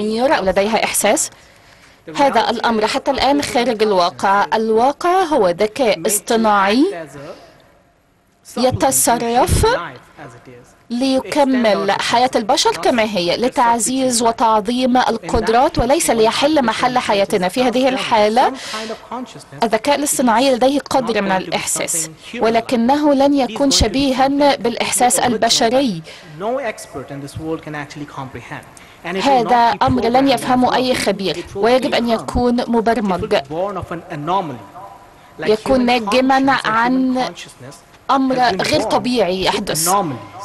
لديها إحساس؟ هذا الأمر حتى الآن خارج الواقع. الواقع هو ذكاء اصطناعي يتصرف ليكمل حياة البشر كما هي لتعزيز وتعظيم القدرات وليس ليحل محل حياتنا. في هذه الحالة الذكاء الاصطناعي لديه قدر من الإحساس ولكنه لن يكون شبيها بالإحساس البشري. هذا أمر لن يفهمه أي خبير. ويجب أن يكون مبرمج. يكون ناجما عن أمر غير طبيعي. يحدث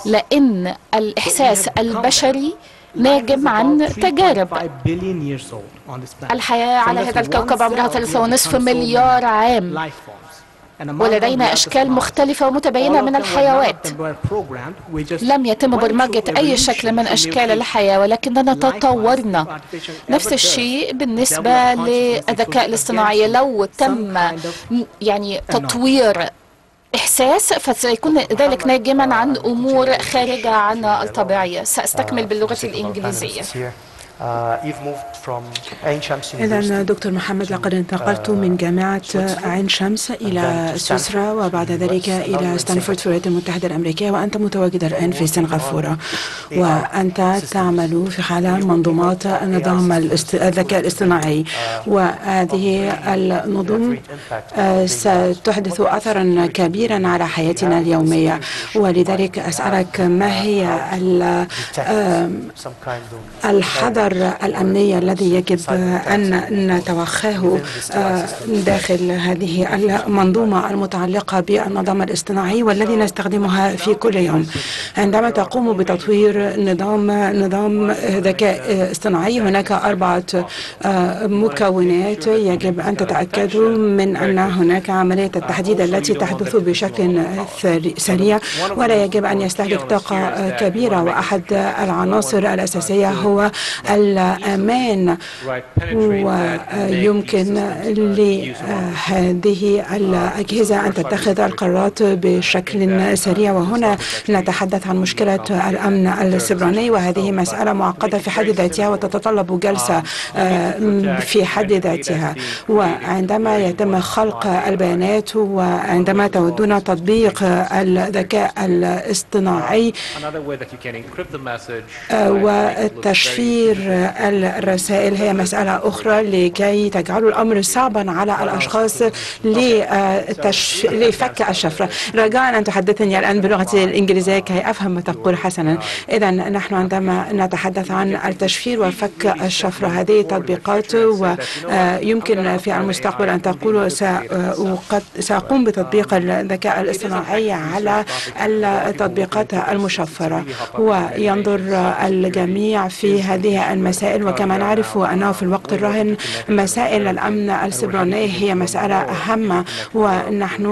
لأن الإحساس البشري ناجم عن تجارب. الحياة على هذا الكوكب عمرها ثلاثة ونصف مليار عام. ولدينا أشكال مختلفة ومتباينة من الحيوات. لم يتم برمجة أي شكل من أشكال الحياة ولكننا تطورنا. نفس الشيء بالنسبة للذكاء الاصطناعي. لو تم يعني تطوير إحساس فسيكون ذلك ناجما عن أمور خارجة عن الطبيعية سأستكمل باللغة الإنجليزية. إذا دكتور محمد لقد انتقلت من جامعة عين شمس إلى سويسرا وبعد ذلك إلى ستانفورد في الولايات المتحدة الأمريكية وأنت متواجد الآن في سنغافورة. وأنت تعمل في خلال منظومات النظام الذكاء الاصطناعي. وهذه النظم ستحدث أثرا كبيرا على حياتنا اليومية. ولذلك أسألك ما هي الحذر الأمني الذي يجب أن نتوخاه داخل هذه المنظومة المتعلقة بالنظام الاصطناعي والذي نستخدمها في كل يوم. عندما تقوم بتطوير نظام نظام ذكاء اصطناعي هناك أربعة مكونات يجب أن تتأكدوا من أن هناك عملية التحديد التي تحدث بشكل سريع ولا يجب أن يستهلك طاقة كبيرة. وأحد العناصر الأساسية هو الأمان ويمكن لهذه الأجهزة أن تتخذ القرارات بشكل سريع. وهنا نتحدث عن مشكلة الأمن السبراني وهذه مسألة معقدة في حد ذاتها وتتطلب جلسة في حد ذاتها. وعندما يتم خلق البيانات وعندما تودون تطبيق الذكاء الاصطناعي وتشفير الرسائل هي مسألة أخرى لكي تجعلوا الأمر صعبا على الأشخاص لتش... لفك الشفرة. رجاء أن تحدثني الآن بلغة الإنجليزية كي أفهم ما تقول حسنا. إذا نحن عندما نتحدث عن التشفير وفك الشفرة هذه تطبيقات ويمكن في المستقبل أن تقولوا سأقوم بتطبيق الذكاء الاصطناعي على التطبيقات المشفرة. وينظر الجميع في هذه المسائل وكما نعرف أنه في الوقت الراهن مسائل الأمن السبراني هي مسألة هامة ونحن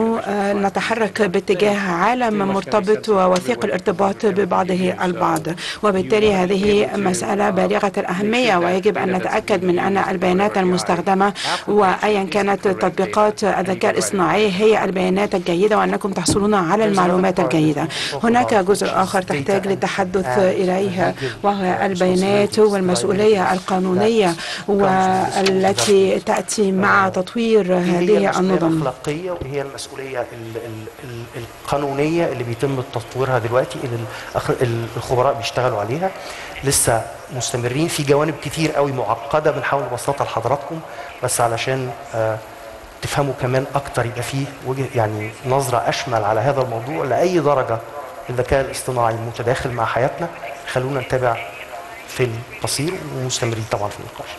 نتحرك باتجاه عالم مرتبط ووثيق الارتباط ببعضه البعض. وبالتالي هذه مسألة بالغة الأهمية ويجب أن نتأكد من أن البيانات المستخدمة وأيا كانت تطبيقات الذكاء الاصطناعي هي البيانات الجيدة وأنكم تحصلون على المعلومات الجيدة. هناك جزء آخر تحتاج للتحدث إليه وهو البيانات والمسؤولية القانونية والتي تأتي مع تطوير هذه النظم. الأخلاقية وهي المسؤولية القانونية اللي بيتم تطويرها دلوقتي اللي الخبراء بيشتغلوا عليها. لسه مستمرين في جوانب كتير قوي معقدة بنحاول نبسطها لحضراتكم بس علشان تفهموا كمان أكتر يبقى فيه وجه يعني نظرة أشمل على هذا الموضوع لأي درجة الذكاء الاصطناعي متداخل مع حياتنا. خلونا نتابع في القصير ومستمرين طبعا في النقاش.